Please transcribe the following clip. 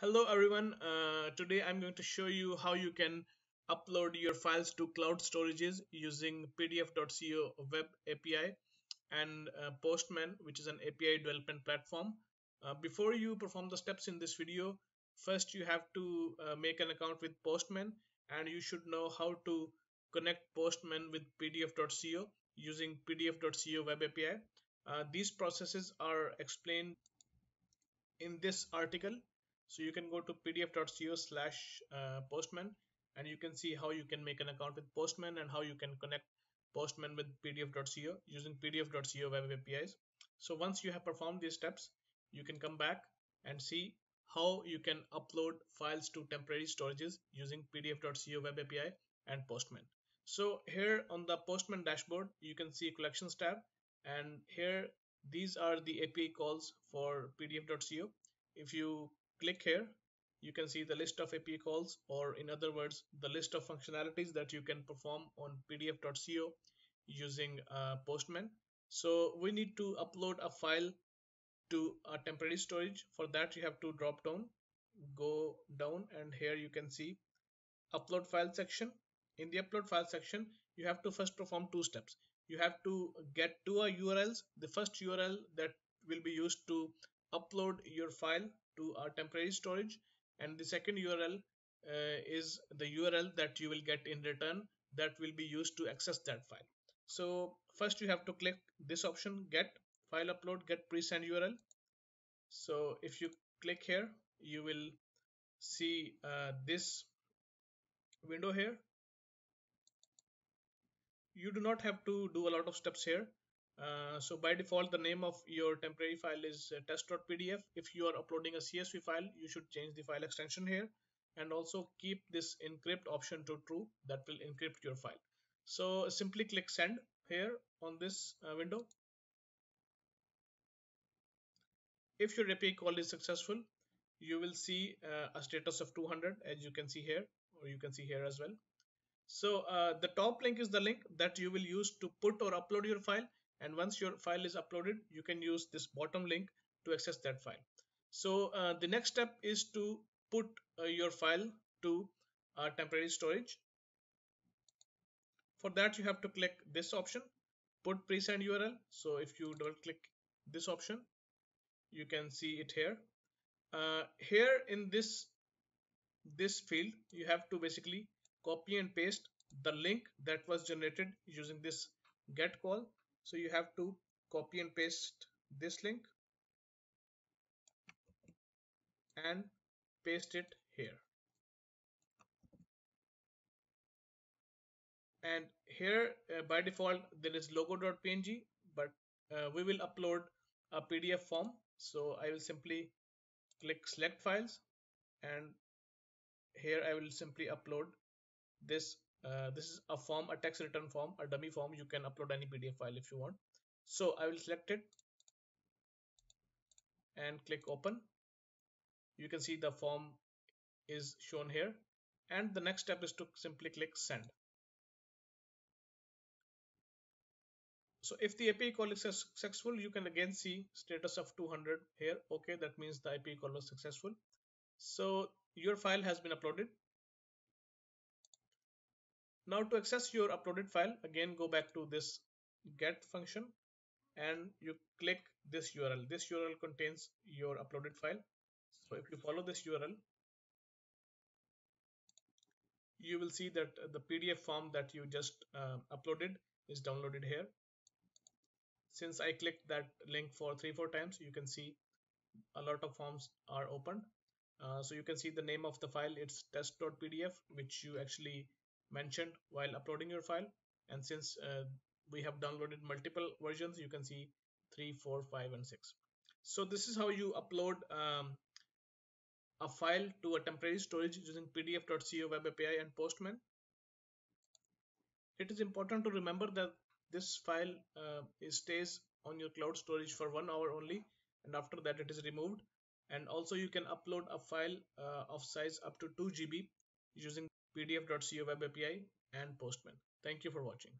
Hello everyone, uh, today I'm going to show you how you can upload your files to cloud storages using pdf.co web API and uh, Postman which is an API development platform. Uh, before you perform the steps in this video, first you have to uh, make an account with Postman and you should know how to connect Postman with pdf.co using pdf.co web API. Uh, these processes are explained in this article so you can go to pdf.co slash uh, postman and you can see how you can make an account with postman and how you can connect postman with pdf.co using pdf.co web apis so once you have performed these steps you can come back and see how you can upload files to temporary storages using pdf.co web api and postman. So here on the postman dashboard you can see collections tab and here these are the api calls for pdf.co if you click here you can see the list of API calls or in other words the list of functionalities that you can perform on pdf.co using uh, Postman. So we need to upload a file to a temporary storage. For that you have to drop down, go down and here you can see upload file section. In the upload file section you have to first perform two steps. You have to get two URLs. The first URL that will be used to upload your file to our temporary storage and the second URL uh, is the URL that you will get in return that will be used to access that file. So first you have to click this option get file upload get pre-signed URL. So if you click here you will see uh, this window here. You do not have to do a lot of steps here uh, so by default, the name of your temporary file is uh, test.pdf. If you are uploading a CSV file, you should change the file extension here and also keep this encrypt option to true. That will encrypt your file. So simply click send here on this uh, window. If your API call is successful, you will see uh, a status of 200 as you can see here or you can see here as well. So uh, the top link is the link that you will use to put or upload your file and once your file is uploaded you can use this bottom link to access that file. So uh, the next step is to put uh, your file to uh, temporary storage. For that you have to click this option put pre-signed url so if you double click this option you can see it here. Uh, here in this this field you have to basically copy and paste the link that was generated using this get call so you have to copy and paste this link and paste it here. And here uh, by default there is logo.png but uh, we will upload a pdf form. So i will simply click select files and here i will simply upload this uh, this is a form a text return form a dummy form. You can upload any pdf file if you want. So i will select it and click open. You can see the form is shown here. And the next step is to simply click send. So if the API call is successful you can again see status of 200 here. Okay that means the API call was successful. So your file has been uploaded now to access your uploaded file, again go back to this get function and you click this URL. This URL contains your uploaded file. So if you follow this URL, you will see that the PDF form that you just uh, uploaded is downloaded here. Since I clicked that link for three, four times, you can see a lot of forms are opened. Uh, so you can see the name of the file, it's test.pdf, which you actually mentioned while uploading your file. And since uh, we have downloaded multiple versions you can see 3 4 5 and 6 so this is how you upload um, a file to a temporary storage using pdf.co web api and postman. It is important to remember that this file uh, stays on your cloud storage for one hour only and after that it is removed. And also you can upload a file uh, of size up to 2 GB using pdf.co web API and Postman. Thank you for watching.